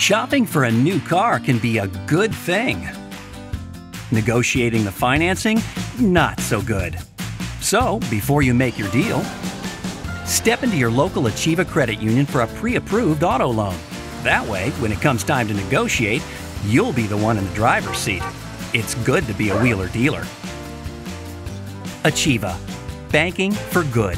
Shopping for a new car can be a good thing. Negotiating the financing, not so good. So, before you make your deal, step into your local Achieva Credit Union for a pre approved auto loan. That way, when it comes time to negotiate, you'll be the one in the driver's seat. It's good to be a wheeler dealer. Achieva, banking for good.